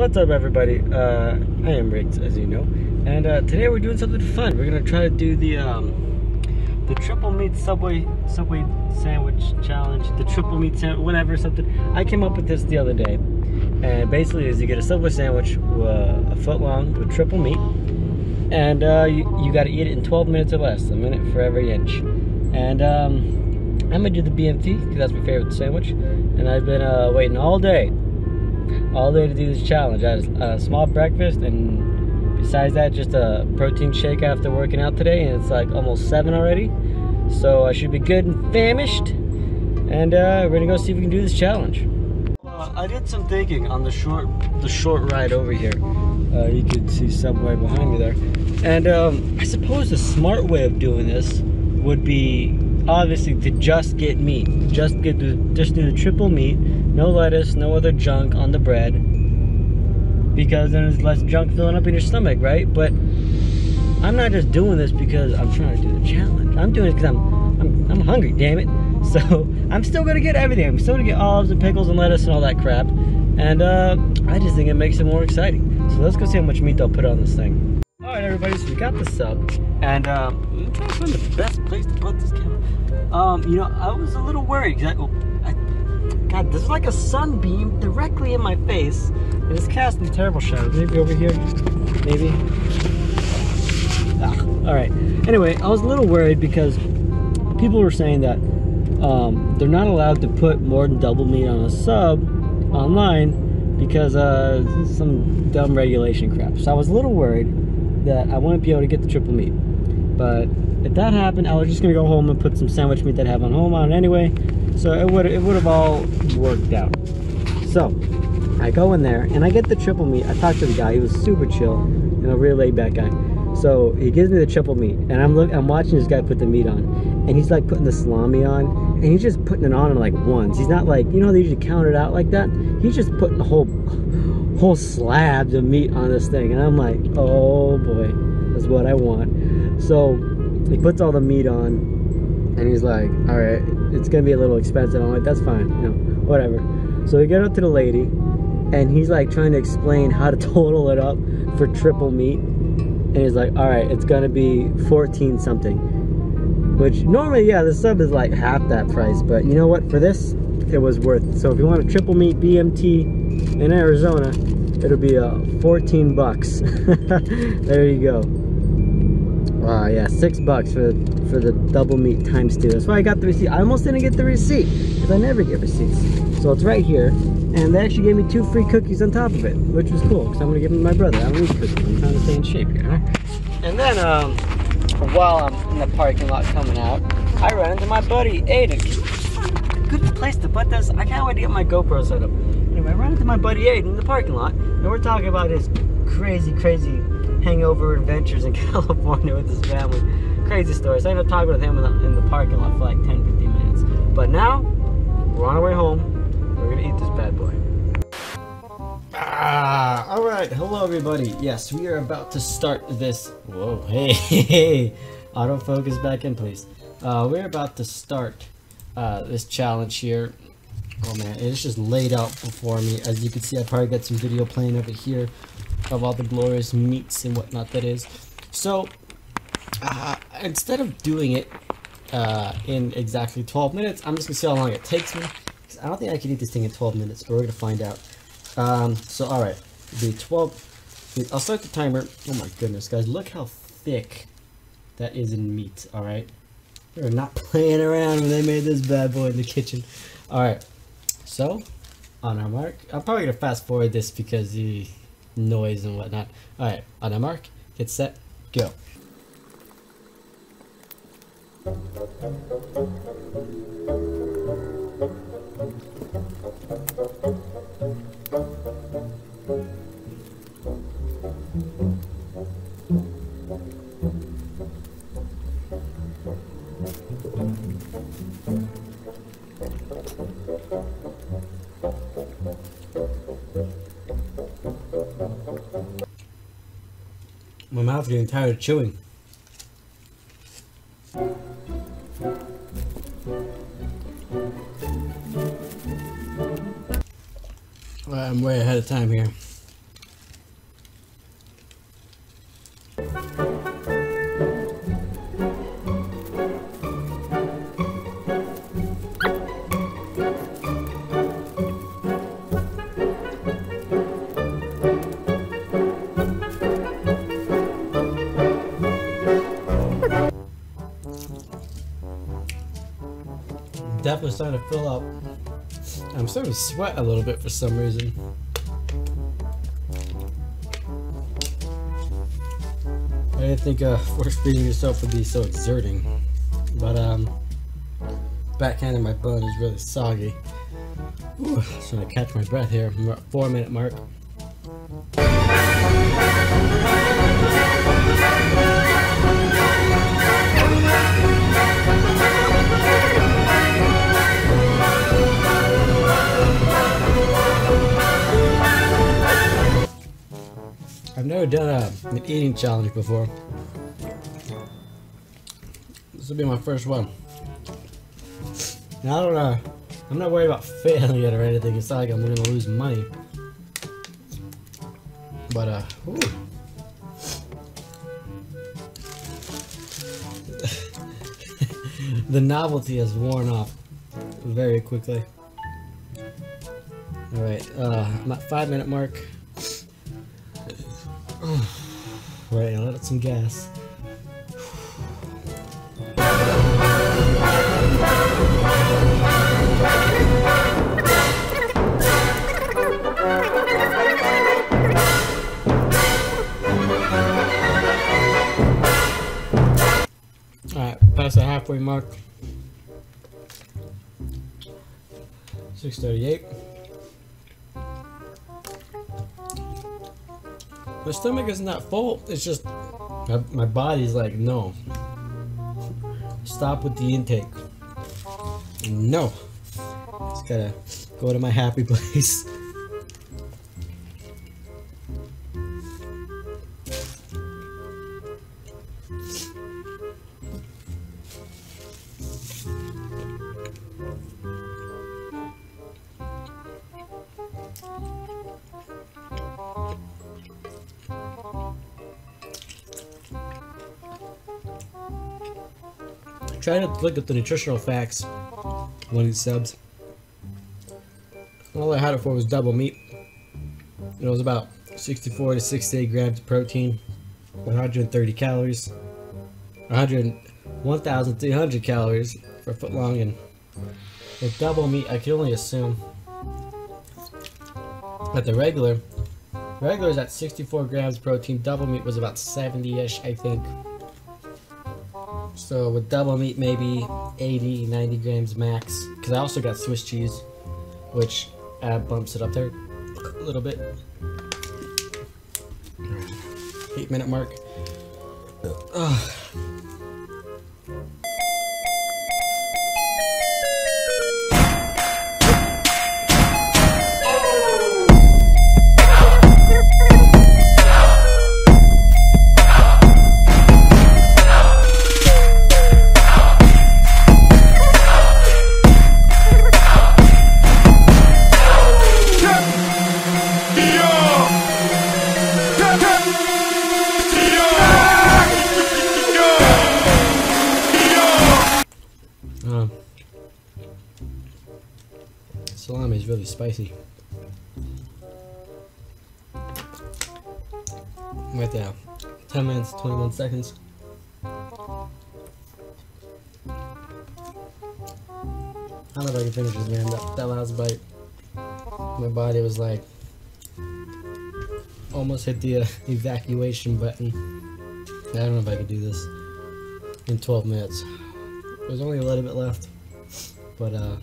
What's up, everybody? Uh, I am Riggs, as you know, and uh, today we're doing something fun. We're gonna try to do the um, the triple meat Subway Subway sandwich challenge, the triple meat sandwich, whatever, something. I came up with this the other day, and basically is you get a Subway sandwich uh, a foot long with triple meat, and uh, you, you got to eat it in 12 minutes or less, a minute for every inch. And um, I'm gonna do the BMT because that's my favorite sandwich, and I've been uh, waiting all day all day to do this challenge. I had a small breakfast and besides that, just a protein shake after working out today and it's like almost seven already. So I should be good and famished and uh, we're gonna go see if we can do this challenge. Uh, I did some thinking on the short the short ride over here. Uh, you can see Subway behind me there. And um, I suppose the smart way of doing this would be obviously to just get meat. Just get the just do the triple meat, no lettuce, no other junk on the bread. Because then there's less junk filling up in your stomach, right? But I'm not just doing this because I'm trying to do the challenge. I'm doing it because I'm, I'm I'm hungry, damn it. So I'm still gonna get everything. I'm still gonna get olives and pickles and lettuce and all that crap. And uh, I just think it makes it more exciting. So let's go see how much meat they'll put on this thing. All right, everybody, so we got the sub. And um, I'm trying to find the best place to put this camera. Um, you know, I was a little worried because I, God, there's like a sunbeam directly in my face, it's casting terrible shadows. Maybe over here, maybe. Ah, all right. Anyway, I was a little worried because people were saying that um, they're not allowed to put more than double meat on a sub online because uh, some dumb regulation crap. So I was a little worried that I wouldn't be able to get the triple meat. But if that happened, I was just gonna go home and put some sandwich meat that I have on home on anyway. So it would it would have all worked out. So I go in there and I get the triple meat. I talked to the guy, he was super chill, you know, really laid back guy. So he gives me the triple meat and I'm look I'm watching this guy put the meat on. And he's like putting the salami on and he's just putting it on in like once. He's not like, you know, they usually count it out like that. He's just putting the whole whole slabs of meat on this thing. And I'm like, oh boy, that's what I want. So he puts all the meat on and he's like, all right, it's gonna be a little expensive. I'm like, that's fine, you know, whatever. So we get up to the lady and he's like trying to explain how to total it up for triple meat. And he's like, all right, it's gonna be 14 something. Which normally, yeah, the sub is like half that price, but you know what? For this, it was worth it. So if you want a triple meat BMT in Arizona, it'll be uh, 14 bucks. there you go. Wow, yeah, six bucks for for the double meat times two. That's why I got the receipt. I almost didn't get the receipt because I never get receipts. So it's right here, and they actually gave me two free cookies on top of it, which was cool because I'm gonna give them to my brother. I don't need cookies. I'm trying to stay in shape here. And then um, while I'm in the parking lot coming out, I run into my buddy Aiden. Good place to put this. I can't wait to get my GoPro set up. Anyway, I run into my buddy Aiden in the parking lot, and we're talking about his crazy, crazy hangover adventures in California with his family. Crazy stories. I ended up talking with him in the, in the parking lot for like 10, 15 minutes. But now, we're on our way home. We're gonna eat this bad boy. Ah, all right. Hello, everybody. Yes, we are about to start this. Whoa, hey, hey, autofocus back in, please. Uh, we're about to start uh, this challenge here. Oh man, it's just laid out before me. As you can see, I probably got some video playing over here of all the glorious meats and whatnot that is. So, uh, instead of doing it uh, in exactly 12 minutes, I'm just gonna see how long it takes me. I don't think I can eat this thing in 12 minutes, but we're gonna find out. Um, so, all right, the 12. I'll start the timer. Oh my goodness, guys, look how thick that is in meat. All right, they're not playing around when they made this bad boy in the kitchen. All right, so on our mark, I'm probably gonna fast forward this because the noise and whatnot. All right, on our mark, get set, go. My mouth's getting tired of chewing. I'm way ahead of time here. Definitely starting to fill up. I'm starting to sweat a little bit for some reason. I didn't think uh, force feeding yourself would be so exerting, but um, backhand of my bun is really soggy. Ooh, trying to catch my breath here. Four minute mark. Never done a, an eating challenge before. This will be my first one. Now I don't know. I'm not worried about failing it or anything. It's not like I'm gonna lose money. But uh, the novelty has worn off very quickly. All right, uh, I'm at five minute mark. Right, let out some gas. Alright, past the halfway mark. 638. My stomach isn't that full. It's just my, my body's like, no. Stop with the intake. No. Just gotta go to my happy place. Try to look at the nutritional facts when he subs. All I had it for was double meat. It was about 64 to 68 grams of protein, 130 calories, 100, 1,300 calories for a foot long, and with double meat, I can only assume that the regular, regular is at 64 grams protein, double meat was about 70-ish, I think. So with double meat, maybe 80, 90 grams max. Because I also got Swiss cheese, which uh, bumps it up there a little bit. Eight minute mark. Ugh. Really spicy. Right there. 10 minutes, 21 seconds. I don't know if I can finish this, man. That, that last bite, my body was like, almost hit the uh, evacuation button. I don't know if I could do this in 12 minutes. There's only a little bit left, but uh,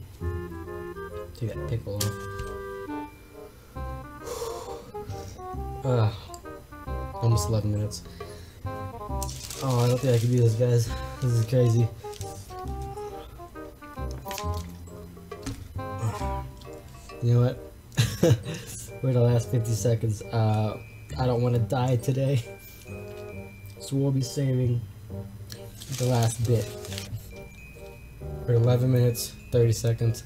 Take that pickle off. Uh, almost 11 minutes. Oh, I don't think I can do this, guys. This is crazy. You know what? We're the last 50 seconds. Uh, I don't want to die today. So we'll be saving the last bit. For 11 minutes, 30 seconds.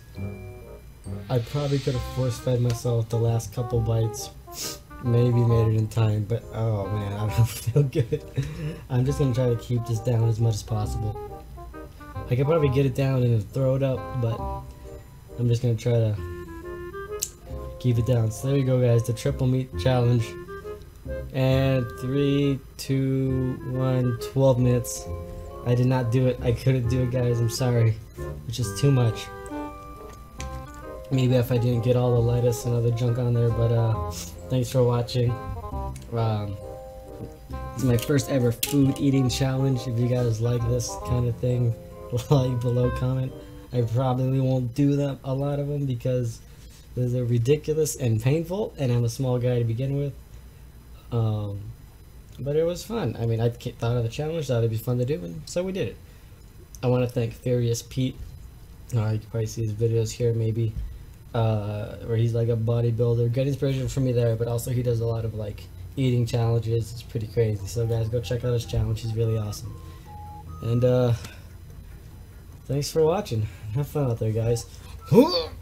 I probably could have force fed myself the last couple bites. Maybe made it in time, but oh man, I don't feel good. I'm just gonna try to keep this down as much as possible. I could probably get it down and throw it up, but I'm just gonna try to keep it down. So there you go guys, the triple meat challenge. And three, two, one, 12 minutes. I did not do it. I couldn't do it guys, I'm sorry. It's just too much. Maybe if I didn't get all the lettuce and other junk on there. But uh, thanks for watching. Um, it's my first ever food eating challenge. If you guys like this kind of thing, like below comment. I probably won't do them a lot of them because they're ridiculous and painful, and I'm a small guy to begin with. Um, but it was fun. I mean, I thought of the challenge, thought it'd be fun to do, and so we did it. I want to thank Furious Pete. Uh, you can probably see his videos here, maybe, uh, where he's like a bodybuilder. Good inspiration for me there, but also he does a lot of like eating challenges. It's pretty crazy. So guys, go check out his challenge. He's really awesome. And uh, thanks for watching. Have fun out there, guys.